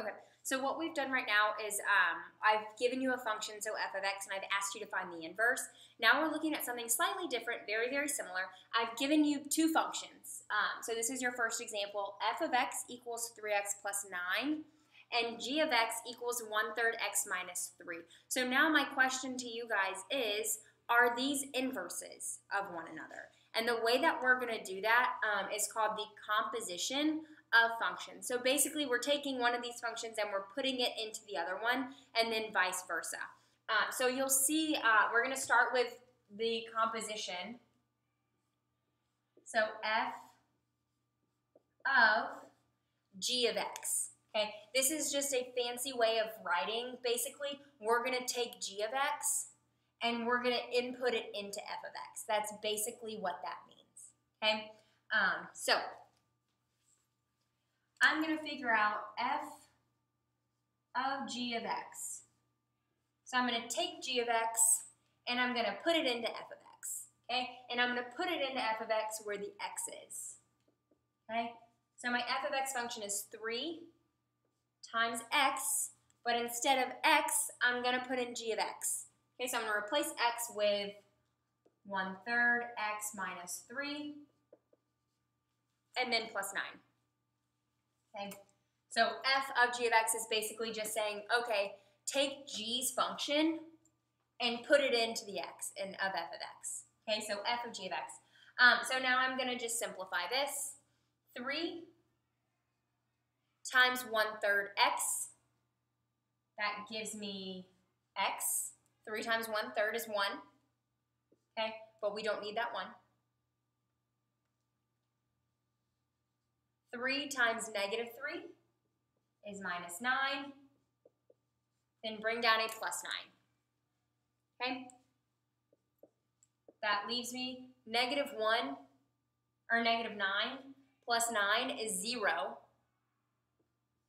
Okay, so what we've done right now is um, I've given you a function, so f of x, and I've asked you to find the inverse. Now we're looking at something slightly different, very, very similar. I've given you two functions. Um, so this is your first example. f of x equals 3x plus 9, and g of x equals 1 third x minus 3. So now my question to you guys is, are these inverses of one another? And the way that we're going to do that um, is called the composition of functions. So basically, we're taking one of these functions and we're putting it into the other one, and then vice versa. Uh, so you'll see, uh, we're going to start with the composition. So f of g of x. Okay, this is just a fancy way of writing. Basically, we're going to take g of x and we're going to input it into f of x. That's basically what that means. Okay, um, so I'm going to figure out f of g of x. So I'm going to take g of x and I'm going to put it into f of x. Okay? And I'm going to put it into f of x where the x is. Okay? So my f of x function is 3 times x, but instead of x, I'm going to put in g of x. Okay, so I'm going to replace x with 1 third x minus 3, and then plus 9. Okay, so f of g of x is basically just saying, okay, take g's function and put it into the x in, of f of x. Okay, so f of g of x. Um, so now I'm going to just simplify this. 3 times 1 third x, that gives me x. 3 times 1 third is 1. Okay, but we don't need that 1. 3 times negative 3 is minus 9. Then bring down a plus 9. Okay? That leaves me negative 1, or negative 9, plus 9 is 0.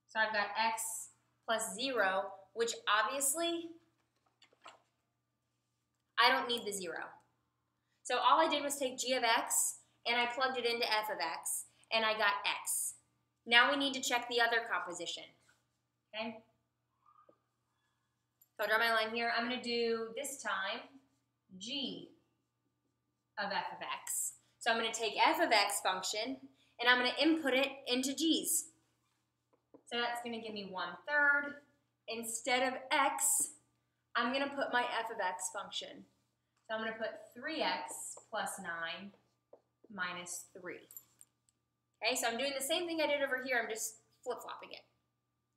So I've got x plus 0, which obviously I don't need the 0. So all I did was take g of x, and I plugged it into f of x and I got x. Now we need to check the other composition. Okay? So I'll draw my line here. I'm going to do, this time, g of f of x. So I'm going to take f of x function, and I'm going to input it into g's. So that's going to give me 1 third. Instead of x, I'm going to put my f of x function. So I'm going to put 3x plus 9 minus 3. Okay, so I'm doing the same thing I did over here, I'm just flip-flopping it.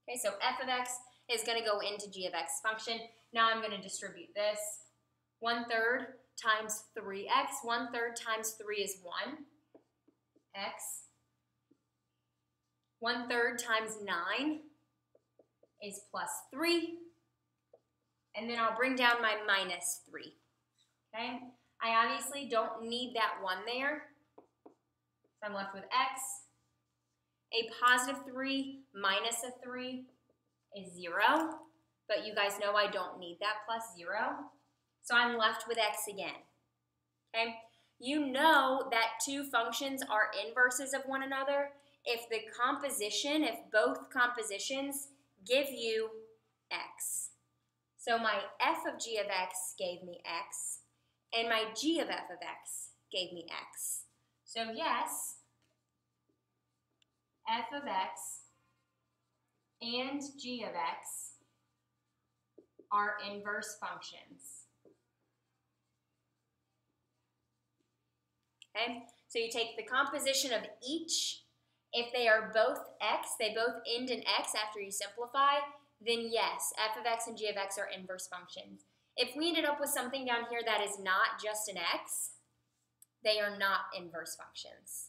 Okay, so f of x is going to go into g of x function. Now I'm going to distribute this. 1 third times 3x. 1 third times 3 is 1. x. 1 third times 9 is plus 3. And then I'll bring down my minus 3. Okay? I obviously don't need that 1 there. I'm left with x. A positive 3 minus a 3 is 0. But you guys know I don't need that plus 0. So I'm left with x again. Okay? You know that two functions are inverses of one another if the composition, if both compositions give you x. So my f of g of x gave me x, and my g of f of x gave me x. So yes, f of x and g of x are inverse functions. Okay, so you take the composition of each. If they are both x, they both end in x after you simplify, then yes, f of x and g of x are inverse functions. If we ended up with something down here that is not just an x, they are not inverse functions.